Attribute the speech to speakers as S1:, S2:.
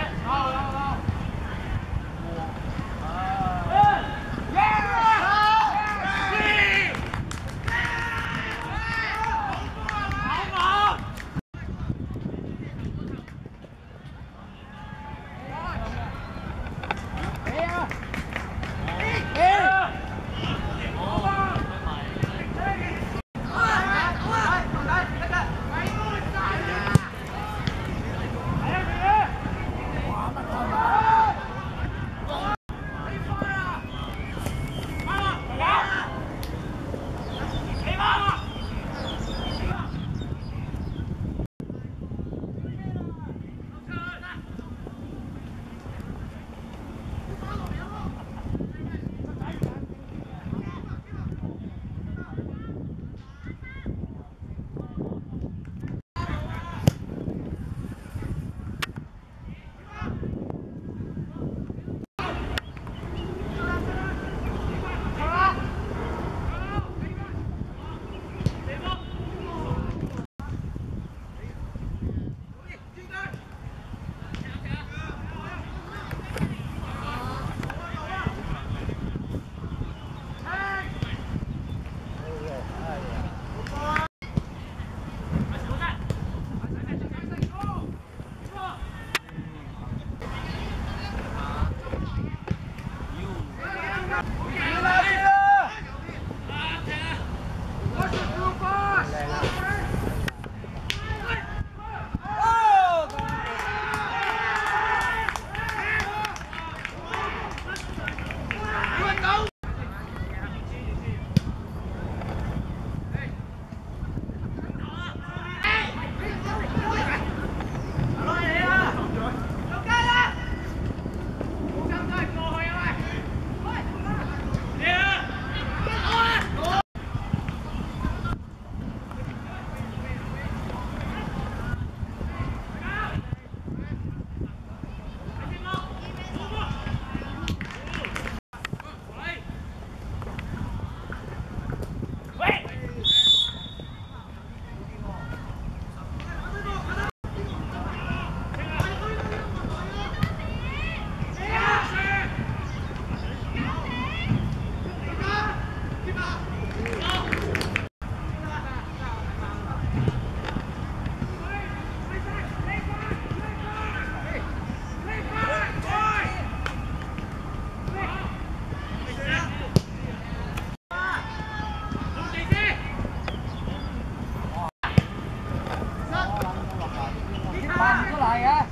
S1: Oh, 你买几多来呀？